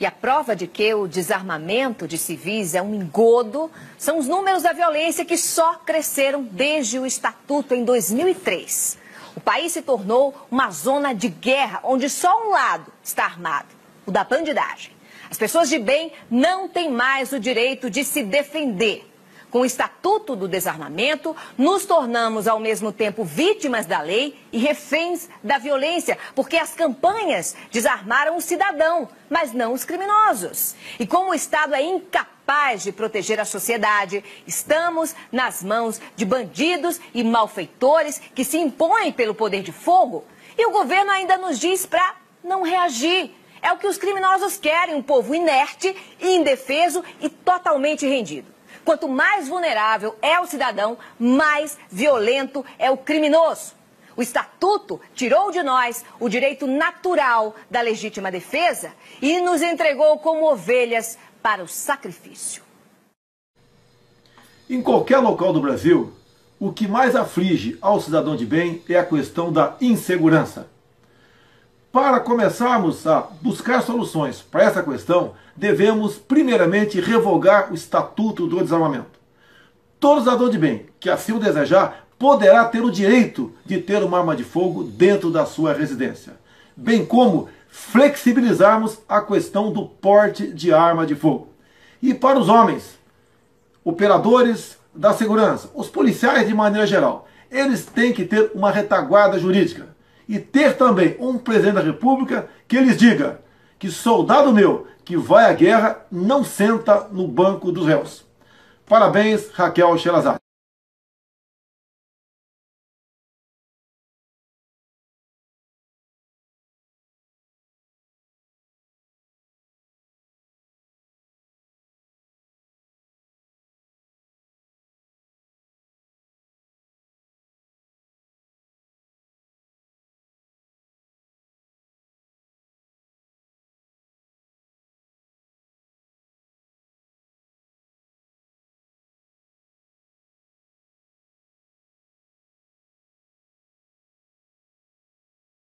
E a prova de que o desarmamento de civis é um engodo são os números da violência que só cresceram desde o Estatuto em 2003. O país se tornou uma zona de guerra onde só um lado está armado o da bandidagem. As pessoas de bem não têm mais o direito de se defender. Com o Estatuto do Desarmamento, nos tornamos ao mesmo tempo vítimas da lei e reféns da violência, porque as campanhas desarmaram o cidadão, mas não os criminosos. E como o Estado é incapaz de proteger a sociedade, estamos nas mãos de bandidos e malfeitores que se impõem pelo poder de fogo. E o governo ainda nos diz para não reagir. É o que os criminosos querem, um povo inerte, indefeso e totalmente rendido. Quanto mais vulnerável é o cidadão, mais violento é o criminoso. O Estatuto tirou de nós o direito natural da legítima defesa e nos entregou como ovelhas para o sacrifício. Em qualquer local do Brasil, o que mais aflige ao cidadão de bem é a questão da insegurança. Para começarmos a buscar soluções para essa questão, devemos primeiramente revogar o Estatuto do Desarmamento. Todo cidadão de bem que assim o desejar poderá ter o direito de ter uma arma de fogo dentro da sua residência, bem como flexibilizarmos a questão do porte de arma de fogo. E para os homens, operadores da segurança, os policiais de maneira geral, eles têm que ter uma retaguarda jurídica e ter também um presidente da República que lhes diga que soldado meu que vai à guerra não senta no banco dos réus. Parabéns, Raquel Sherazade.